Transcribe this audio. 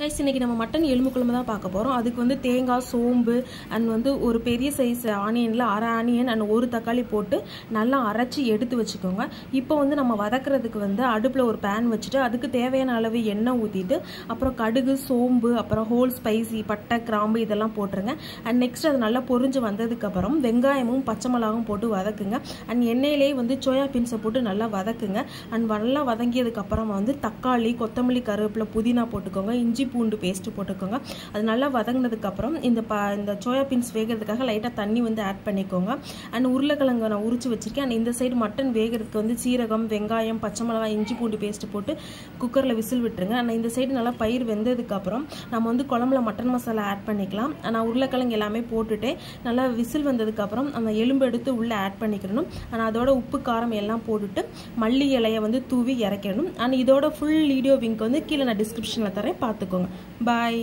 Guys இன்னைக்கு நம்ம mutton எலும்பு குழம்பு தான் பார்க்க போகிறோம் அதுக்கு வந்து தேங்காய் சோம்பு அண்ட் வந்து ஒரு பெரிய சைஸ் ஆனியனில் அரை ஆனியன் அண்ட் ஒரு தக்காளி போட்டு நல்லா அரைச்சி எடுத்து வச்சுக்கோங்க. இப்போ வந்து நம்ம வதக்குறதுக்கு வந்து அடுப்பில் ஒரு பேன் வச்சுட்டு அதுக்கு தேவையான அளவு எண்ணெய் ஊற்றிட்டு அப்புறம் கடுகு சோம்பு அப்புறம் ஹோல் ஸ்பைசி பட்டை கிராம்பு இதெல்லாம் போட்டுருங்க. அண்ட் நெக்ஸ்ட் அது நல்லா பொரிஞ்சு வந்ததுக்கப்புறம் வெங்காயமும் பச்சை மிளகாவும் போட்டு வதக்குங்க. அண்ட் எண்ணெயிலே வந்து சோயா பீன்ஸை போட்டு நல்லா வதக்குங்க. அண்ட் நல்லா வதங்கியதுக்கப்புறமா வந்து தக்காளி கொத்தமல்லி கருவேப்பிலை புதினா போட்டுக்கோங்க. இஞ்சி பூண்டு பேஸ்ட்டு போட்டுக்கோங்க. அது நல்லா வதங்கினதுக்கப்புறம் இந்த ப இந்த சோயா பீன்ஸ் வேகிறதுக்காக லைட்டாக தண்ணி வந்து ஆட் பண்ணிக்கோங்க. அண்ட் உருளைக்கிழங்கு நான் உரிச்சு வச்சுருக்கேன். அண்ட் இந்த சைடு மட்டன் வேகிறதுக்கு வந்து சீரகம் வெங்காயம் பச்சை மிளகாய் இஞ்சி பூண்டு பேஸ்ட்டு போட்டு குக்கரில் விசில் விட்டுருங்க. அண்ட் இந்த சைடு நல்லா பயிர் வெந்ததுக்கப்புறம் நம்ம வந்து குழம்புல மட்டன் மசாலா ஆட் பண்ணிக்கலாம். நான் உருளைக்கிழங்கு எல்லாமே போட்டுட்டு நல்லா விசில் வந்ததுக்கப்புறம் அந்த எலும்பு எடுத்து உள்ளே ஆட் பண்ணிக்கணும் ஆனால் அதோட உப்பு காரம் எல்லாம் போட்டுட்டு மல்லி இலையை வந்து தூவி இறக்கணும் அண்ட் இதோட ஃபுல் வீடியோ விங்க் வந்து கீழே நான் டிஸ்கிரிப்ஷனில் தரேன். பார்த்துக்கோங்க. பண்ணிக்கோங்க பாய்